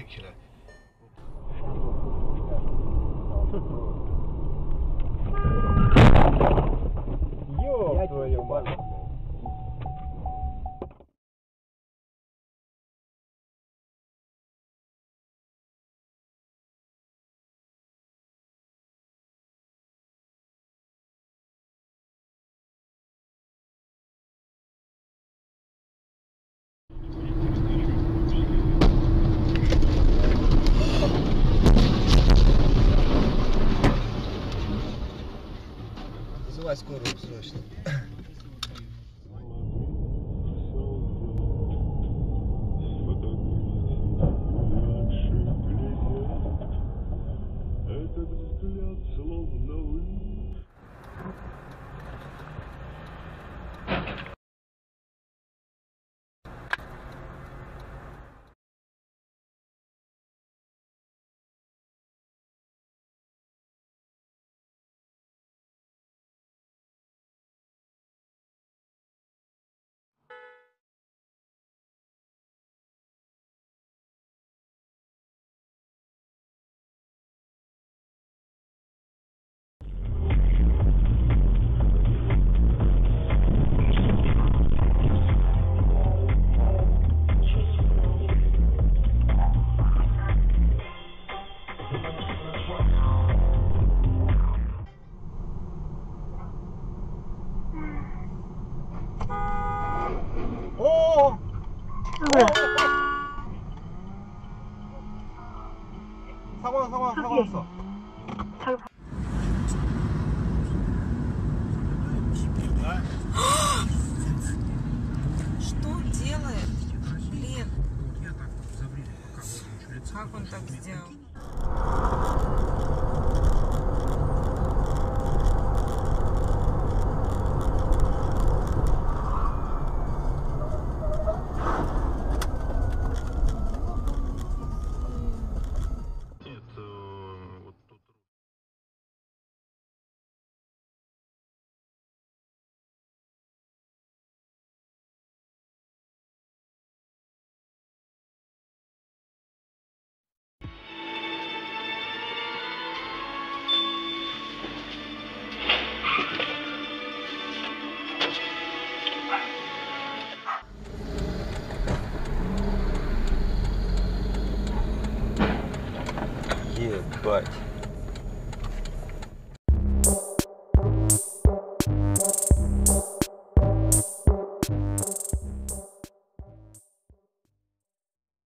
particular, Вызывай скорую срочно. Этот взгляд словно вы О! 사고 사고 사고 났어. Что делает? Блин. Как он так сделал? Yeah, but